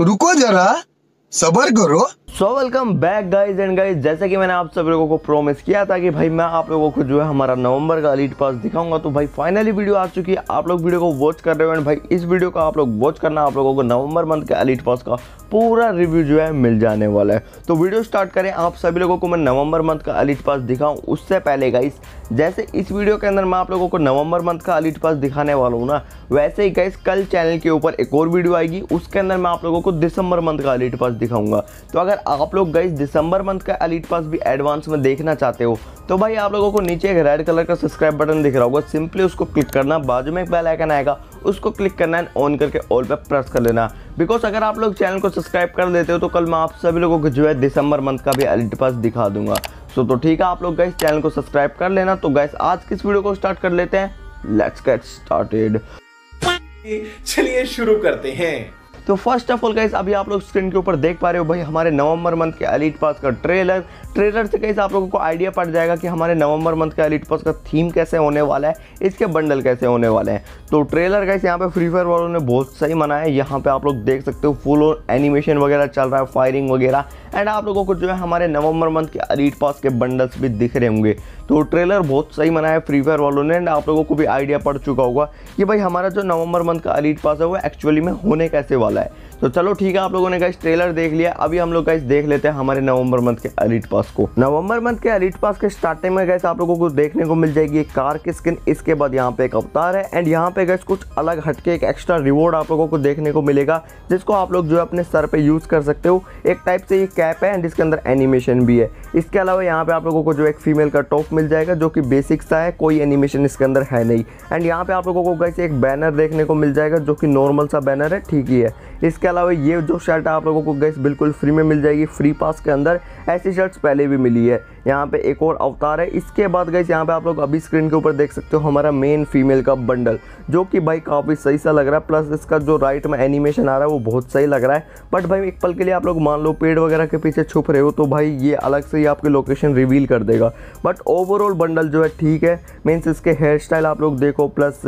रुको जरा सबर करो। So welcome back guys and guys जैसे कि मैंने आप सब लोगों को प्रॉमिस किया था कि भाई मैं आप लोगों को जो है हमारा नवंबर का लीड पास दिखाऊँगा तो भाई फाइनली वीडियो आ चुकी है। आप लोग वीडियो को वॉच कर रहे हो एंड भाई इस वीडियो का आप लोग वॉच करना, आप लोगों को नवंबर मंथ के एलिट पास का पूरा रिव्यू जो है मिल जाने वाला है। तो वीडियो स्टार्ट करें। आप सभी लोगों को मैं नवंबर मंथ का एलिट पास दिखाऊँ उससे पहले गाइस जैसे इस वीडियो के अंदर मैं आप लोगों को नवंबर मंथ का एलिट पास दिखाने वाला हूँ ना, वैसे ही गाइस कल चैनल के ऊपर एक और वीडियो आएगी, उसके अंदर मैं आप लोगों को दिसंबर मंथ का एलिट पास दिखाऊँगा। तो अगर आप लोग गाइस दिसंबर मंथ का एलिट पास भी एडवांस में देखना चाहते हो तो भाई आप लोगों को नीचे एक रेड कलर का सब्सक्राइब बटन दिख रहा होगा। सिंपली उसको क्लिक करना बाजू में एक बेल आइकन आएगा, उसको क्लिक करना है ऑन करके ऑल पे प्रेस कर लेना। बिकॉज़ अगर आप लोग चैनल को सब्सक्राइब कर देते हो तो कल मैं आप सभी लोगों को जो है दिसंबर मंथ का भी एलिट पास दिखा दूँगा। सो तो ठीक है, आप लोग गैस चैनल को सब्सक्राइब कर लेना। तो गैस आज किस वीडियो को स्टार्ट कर लेते हैं? लेट्स गेट स्टार्टेड चलिए शुरू करते हैं। तो फ़र्स्ट ऑफ़ ऑल गाइस अभी आप लोग स्क्रीन के ऊपर देख पा रहे हो भाई, हमारे नवंबर मंथ के एलिट पास का ट्रेलर ट्रेलर से कैसे आप लोगों को आइडिया पड़ जाएगा कि हमारे नवंबर मंथ का एलिट पास का थीम कैसे होने वाला है, इसके बंडल कैसे होने वाले हैं। तो ट्रेलर गाइस यहाँ पे फ्री फायर वालों ने बहुत सही मनाया है। यहाँ पे आप लोग देख सकते हो फुल एनिमेशन वगैरह चल रहा है फायरिंग वगैरह। एंड आप लोगों को जो है हमारे नवंबर मंथ के एलिट पास के बंडल्स भी दिख रहे होंगे। तो ट्रेलर बहुत सही मनाया है फ्री फायर वालों ने। एंड आप लोगों को भी आइडिया पड़ चुका होगा कि भाई हमारा जो नवंबर मंथ का एलिट पास है, वो एक्चुअली में होने कैसे वाला है तो चलो ठीक है, आप लोगों ने गाइस ट्रेलर देख लिया। अभी हम लोग गाइस देख लेते हैं हमारे नवंबर मंथ के एलिट पास को। नवंबर मंथ के एलिट पास के स्टार्टिंग में गाइस आप लोगों को देखने को मिल जाएगी एक कार की स्किन इसके बाद यहाँ पे एक अवतार है। एंड यहाँ पे गाइस कुछ अलग हटके एक एक्स्ट्रा रिवॉर्ड आप लोगों को देखने को मिलेगा, जिसको आप लोग जो है अपने सर पे यूज़ कर सकते हो। एक टाइप से ये कैप है एंड इसके अंदर एनिमेशन भी है। इसके अलावा यहाँ पे आप लोगों को जो एक फीमेल का टॉप मिल जाएगा, जो कि बेसिक सा है, कोई एनिमेशन इसके अंदर है नहीं। एंड यहाँ पे आप लोगों को गाइस एक बैनर देखने को मिल जाएगा, जो कि नॉर्मल सा बैनर है, ठीक ही है। इसके अलावा ये जो शर्ट आप लोगों को गैस बिल्कुल फ्री में मिल जाएगी फ्री पास के अंदर। ऐसी शर्ट्स पहले भी मिली है। यहाँ पे एक और अवतार है। इसके बाद गैस यहाँ पे आप लोग अभी स्क्रीन के ऊपर देख सकते हो हमारा मेन फीमेल का बंडल जो कि भाई काफ़ी सही सा लग रहा है। प्लस इसका जो राइट में एनिमेशन आ रहा है, वो बहुत सही लग रहा है। बट भाई, एक पल के लिए आप लोग मान लो पेड़ वगैरह के पीछे छुप रहे हो तो भाई ये अलग से ही आपकी लोकेशन रिवील कर देगा। बट ओवरऑल बंडल जो है ठीक है। मीन्स इसके हेयर स्टाइल आप लोग देखो प्लस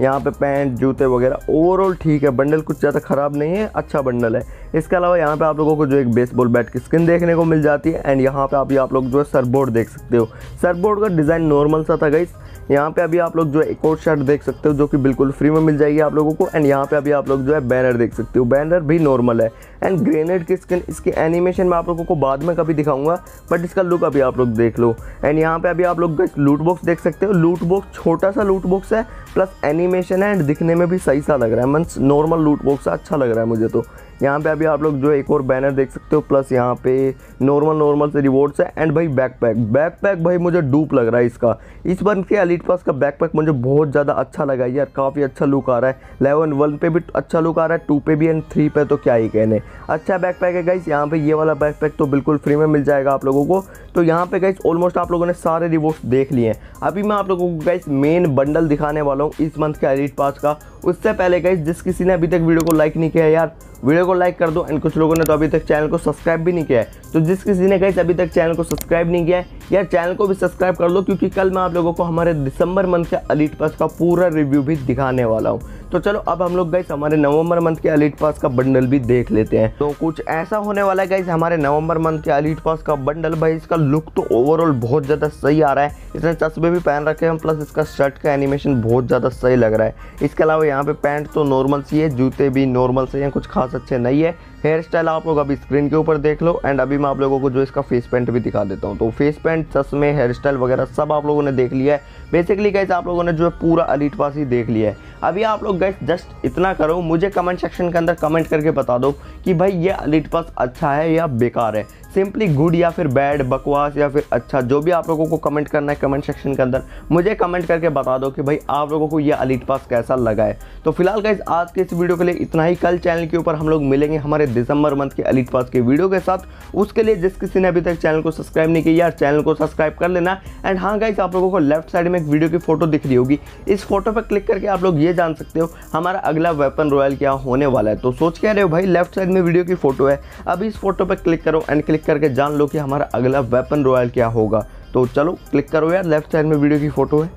यहाँ पे पैंट जूते वगैरह ओवरऑल ठीक है। बंडल कुछ ज़्यादा ख़राब नहीं है अच्छा बंडल है। इसके अलावा यहाँ पे आप लोगों को जो एक बेसबॉल बैट की स्किन देखने को मिल जाती है एंड यहाँ पे अभी आप लोग जो है सरबोर्ड देख सकते हो। सरबोर्ड का डिज़ाइन नॉर्मल सा था गाइस यहाँ पे अभी आप लोग जो है एक और शर्ट देख सकते हो जो कि बिल्कुल फ्री में मिल जाएगी आप लोगों को एंड यहाँ पे अभी आप लोग जो है बैनर देख सकते हो। बैनर भी नॉर्मल है। एंड ग्रेनेड की स्किन इसकी एनिमेशन मैं आप लोगों को बाद में कभी दिखाऊँगा बट इसका लुक अभी आप लोग देख लो। एंड यहाँ पे अभी आप लोग लूट बॉक्स देख सकते हो। लूट बॉक्स छोटा सा लूट बॉक्स है प्लस एनिमेशन है एंड दिखने में भी सही सा लग रहा है। मीन्स नॉर्मल लूट बॉक्स अच्छा लग रहा है मुझे तो। यहाँ पे अभी आप लोग जो एक और बैनर देख सकते हो प्लस यहाँ पे नॉर्मल नॉर्मल से रिवॉर्ड्स है एंड भाई बैकपैक बैकपैक भाई मुझे डूप लग रहा है इसका। इस बार के एलिट पास का बैकपैक मुझे बहुत ज़्यादा अच्छा लगा यार, काफ़ी अच्छा लुक आ रहा है। लेवन वन पे भी अच्छा लुक आ रहा है टू पे भी एंड थ्री पे तो क्या ही कहने। अच्छा बैकपैक है गाइस यहाँ पे ये वाला बैकपैक तो बिल्कुल फ्री में मिल जाएगा आप लोगों को। तो यहाँ पे गाइस ऑलमोस्ट आप लोगों ने सारे रिवॉर्ड्स देख लिए हैं। अभी मैं आप लोगों को गाइस मेन बंडल दिखाने वाला हूँ इस मंथ के एलिट पास का। उससे पहले गई जिस किसी ने अभी तक वीडियो को लाइक नहीं किया यार वीडियो को लाइक कर दो एंड कुछ लोगों ने तो अभी तक चैनल को सब्सक्राइब भी नहीं किया है। तो जिस किसी ने गई अभी तक चैनल को सब्सक्राइब नहीं किया है, यार चैनल को भी सब्सक्राइब कर लो, क्योंकि कल मैं आप लोगों को हमारे दिसंबर मंथ के अलीट पास का पूरा रिव्यू भी दिखाने वाला हूँ। तो चलो, अब हम लोग गाइस हमारे नवंबर मंथ के अलीट पास का बंडल भी देख लेते हैं। तो कुछ ऐसा होने वाला है गाइस हमारे नवंबर मंथ के अलीट पास का बंडल भाई इसका लुक तो ओवरऑल बहुत ज़्यादा सही आ रहा है। इसने चश्मे भी पहन रखे हैं प्लस इसका शर्ट का एनिमेशन बहुत ज़्यादा सही लग रहा है। इसके अलावा यहाँ पे पैंट तो नॉर्मल सी है, जूते भी नॉर्मल से हैं, कुछ खास अच्छे नहीं है। हेयर स्टाइल आप लोग अभी स्क्रीन के ऊपर देख लो एंड अभी मैं आप लोगों को जो इसका फेस पेंट भी दिखा देता हूँ। तो फेस पेंट चश्मे हेयर स्टाइल वगैरह सब आप लोगों ने देख लिया है। बेसिकली गैस आप लोगों ने जो है पूरा अलीट पास ही देख लिया है। अभी आप लोग गैस जस्ट इतना करो, मुझे कमेंट सेक्शन के अंदर कमेंट करके बता दो कि भाई ये अलीट पास अच्छा है या बेकार है। सिंपली गुड या फिर बैड, बकवास या फिर अच्छा जो भी आप लोगों को कमेंट करना है कमेंट सेक्शन के अंदर, मुझे कमेंट करके बता दो कि भाई आप लोगों को ये अलीट पास कैसा लगा है। तो फ़िलहाल गाइज़ आज के इस वीडियो के लिए इतना ही। कल चैनल के ऊपर हम लोग मिलेंगे हमारे दिसंबर मंथ के अलीट पास के वीडियो के साथ। उसके लिए जिस किसी ने अभी तक चैनल को सब्सक्राइब नहीं किया चैनल को सब्सक्राइब कर लेना। एंड हाँ गाइज़ आप लोगों को लेफ़्ट साइड में एक वीडियो की फ़ोटो दिख रही होगी। इस फ़ोटो पर क्लिक करके आप लोग ये जान सकते हो, हमारा अगला वेपन रॉयल क्या होने वाला है। तो सोच क्या रहे हो भाई लेफ़्ट साइड में वीडियो की फ़ोटो है। अभी इस फ़ोटो पर क्लिक करो एंड क्लिक करके जान लो कि हमारा अगला वेपन रॉयल क्या होगा। तो चलो क्लिक करो यार लेफ़्ट साइड में वीडियो की फ़ोटो है।